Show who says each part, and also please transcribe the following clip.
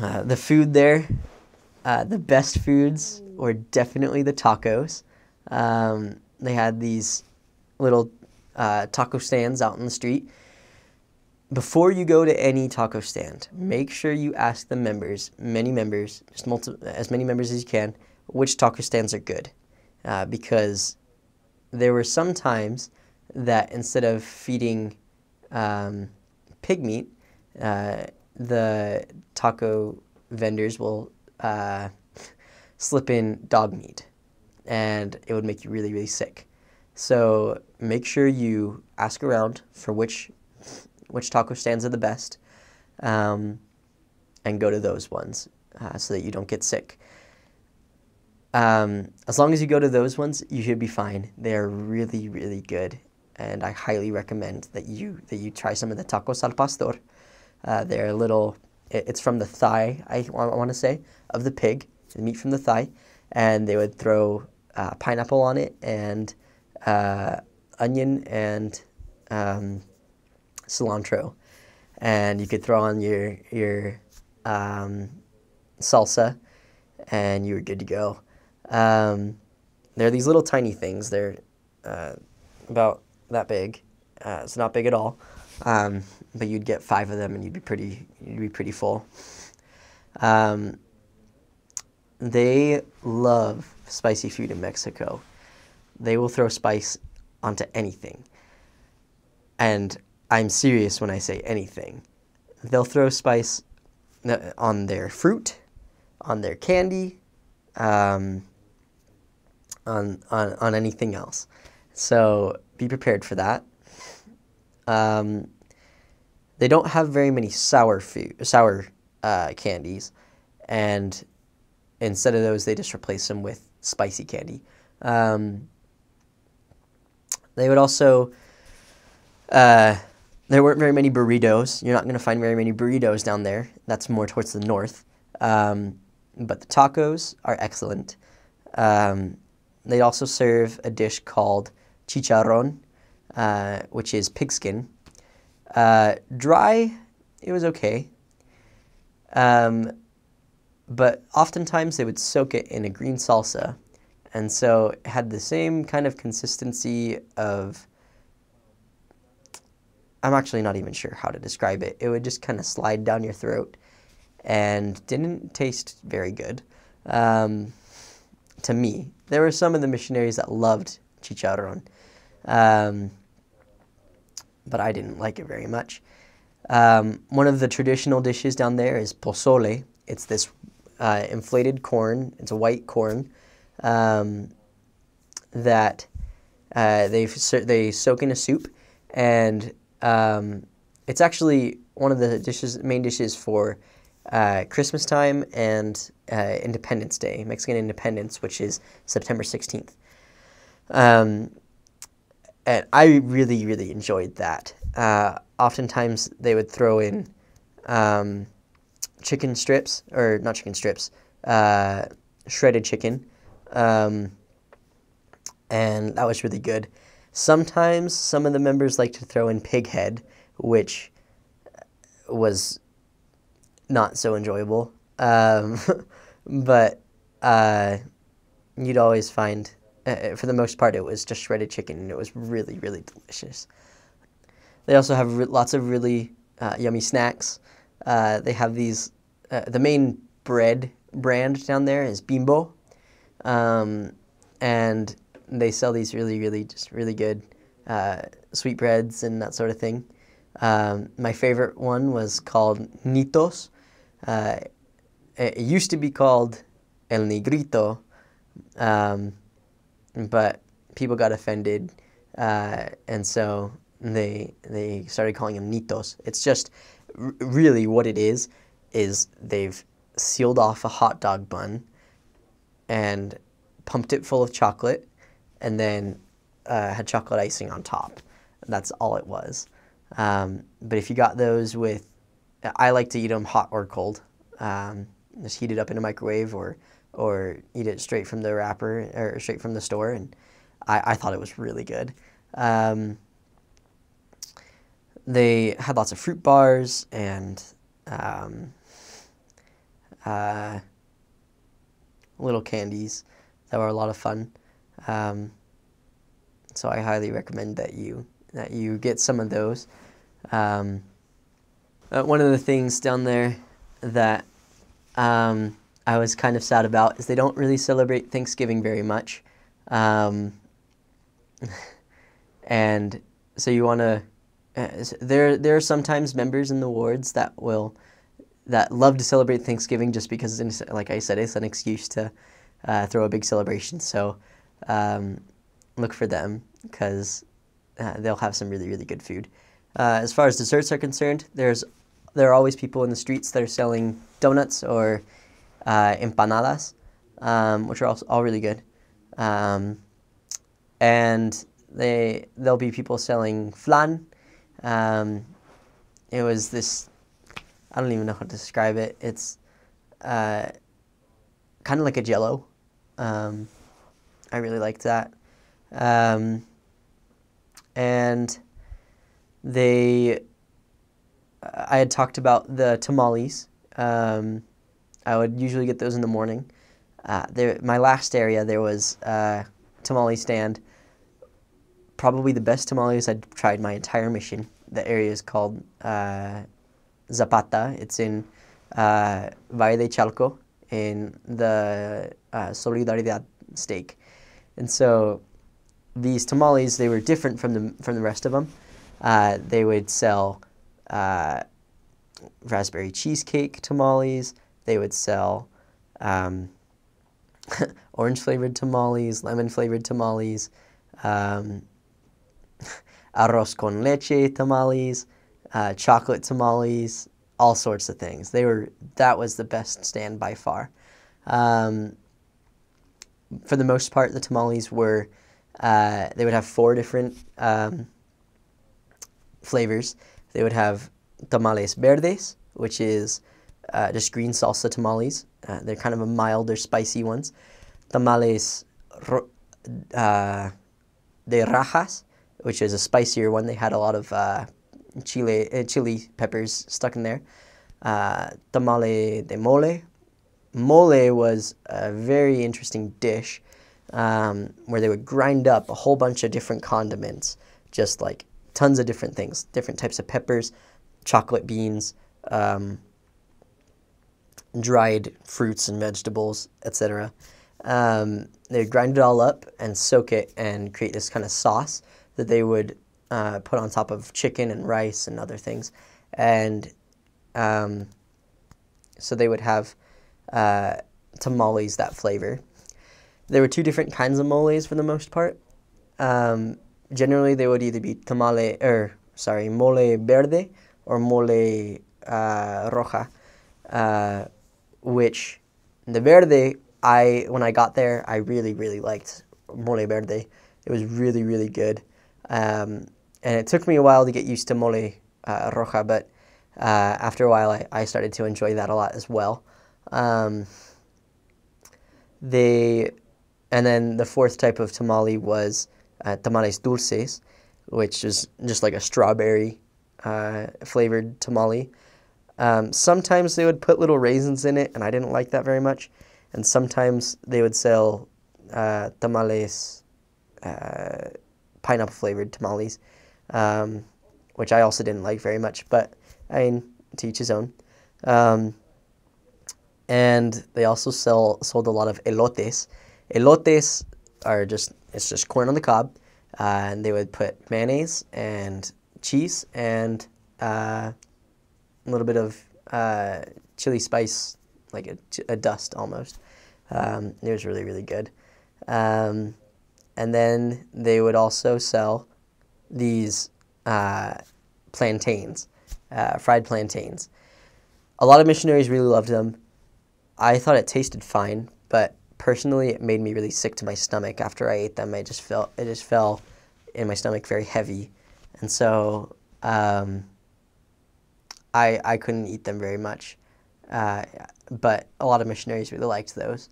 Speaker 1: Uh, the food there, uh, the best foods were definitely the tacos. Um, they had these little uh, taco stands out in the street. Before you go to any taco stand, make sure you ask the members, many members, just multi- as many members as you can, which taco stands are good. Uh, because there were some times that instead of feeding um, pig meat, uh, the taco vendors will uh, slip in dog meat, and it would make you really, really sick. So make sure you ask around for which which taco stands are the best, um, and go to those ones uh, so that you don't get sick. Um, as long as you go to those ones, you should be fine. They're really, really good, and I highly recommend that you that you try some of the tacos al pastor. Uh, they're little. It's from the thigh. I, want to say of the pig, the meat from the thigh, and they would throw uh, pineapple on it and uh, onion and um, cilantro, and you could throw on your your um, salsa, and you were good to go. Um, they're these little tiny things. They're uh, about that big. Uh, it's not big at all, um, but you'd get five of them, and you'd be pretty you'd be pretty full. Um, they love spicy food in Mexico. They will throw spice onto anything. And I'm serious when I say anything. They'll throw spice uh, on their fruit, on their candy, um, on, on, on anything else. So be prepared for that. Um, they don't have very many sour food, sour uh, candies, and instead of those, they just replace them with spicy candy. Um, they would also, uh, there weren't very many burritos. You're not going to find very many burritos down there. That's more towards the north. Um, but the tacos are excellent. Um, they also serve a dish called chicharron, uh, which is pigskin. Uh, dry, it was okay. Um, but oftentimes they would soak it in a green salsa. And so it had the same kind of consistency of. I'm actually not even sure how to describe it. It would just kind of slide down your throat and didn't taste very good um, to me. There were some of the missionaries that loved chicharron, um, but I didn't like it very much. Um, one of the traditional dishes down there is pozole. It's this uh, inflated corn. It's a white corn um, that uh, they they soak in a soup, and um, it's actually one of the dishes, main dishes for uh, Christmas time and uh, Independence Day, Mexican Independence, which is September sixteenth. Um, and I really, really enjoyed that. Uh, oftentimes, they would throw in um, chicken strips, or not chicken strips, uh, shredded chicken, um, and that was really good. Sometimes some of the members like to throw in pig head, which was not so enjoyable. Um, but uh, you'd always find, uh, for the most part, it was just shredded chicken, and it was really, really delicious. They also have lots of really uh, yummy snacks. Uh, they have these, uh, the main bread brand down there is Bimbo. Um, and they sell these really, really, just really good uh, sweetbreads and that sort of thing. Um, my favorite one was called Nitos. Uh, it used to be called El Negrito, um, but people got offended, uh, and so they they started calling them Nitos. It's just really what it is is they've sealed off a hot dog bun and pumped it full of chocolate and then uh, had chocolate icing on top. That's all it was. Um, but if you got those with, I like to eat them hot or cold. Um, just heat it up in a microwave or or eat it straight from the wrapper or straight from the store, and I, I thought it was really good. Um, they had lots of fruit bars and um, uh, little candies that were a lot of fun. Um, so I highly recommend that you that you get some of those. Um, uh, one of the things down there that um, I was kind of sad about is they don't really celebrate Thanksgiving very much, um, and so you want to. Uh, there, there are sometimes members in the wards that will that love to celebrate Thanksgiving just because, like I said, it's an excuse to uh, throw a big celebration. So um, look for them because uh, they'll have some really, really good food. Uh, as far as desserts are concerned, there's there are always people in the streets that are selling donuts or uh, empanadas, um, which are also all really good. Um, and they there'll be people selling flan. Um, it was this I don't even know how to describe it. It's uh, kind of like a jello. Um, I really liked that. Um, and they, I had talked about the tamales. Um, I would usually get those in the morning. Uh, there, my last area, there was a tamale stand. Probably the best tamales I'd tried my entire mission. The area is called uh, Zapata. It's in uh, Valle de Chalco in the uh, Solidaridad stake. And so these tamales, they were different from the, from the rest of them. Uh, they would sell uh, raspberry cheesecake tamales. They would sell um, orange flavored tamales, lemon flavored tamales, um, arroz con leche tamales uh, chocolate tamales, all sorts of things. They were that was the best stand by far. Um, for the most part, the tamales were uh, they would have four different um, flavors. They would have tamales verdes, which is uh, just green salsa tamales. Uh, they're kind of a milder, spicy ones. Tamales uh, de rajas, which is a spicier one. They had a lot of uh, chile, uh, chili peppers stuck in there. Uh, tamale de mole. Mole was a very interesting dish um, where they would grind up a whole bunch of different condiments, just like tons of different things, different types of peppers, chocolate beans, um, dried fruits and vegetables, etc. Um, they would grind it all up and soak it and create this kind of sauce that they would uh, put on top of chicken and rice and other things. And um, so they would have uh, tamales that flavor. There were two different kinds of moles for the most part. Um, generally, they would either be tamale, or sorry, mole verde or mole uh, roja, uh, which the verde, I when I got there, I really really liked mole verde. It was really really good. Um, and it took me a while to get used to mole uh, roja, but uh, after a while, I, I started to enjoy that a lot as well. Um, they, and then the fourth type of tamale was uh, tamales dulces, which is just like a strawberry uh, flavored tamale. Um, sometimes they would put little raisins in it, and I didn't like that very much. And sometimes they would sell uh, tamales, uh, pineapple flavored tamales um, which I also didn't like very much. But I mean, to each his own. Um, and they also sell sold a lot of elotes. Elotes are just it's just corn on the cob, uh, and they would put mayonnaise and cheese and uh, a little bit of uh, chili spice, like a, a dust almost. Um, it was really really good. Um, and then they would also sell these uh, plantains, uh, fried plantains. A lot of missionaries really loved them. I thought it tasted fine, but personally, it made me really sick to my stomach after I ate them. I just felt it just fell in my stomach very heavy, and so um, I I couldn't eat them very much. Uh, but a lot of missionaries really liked those.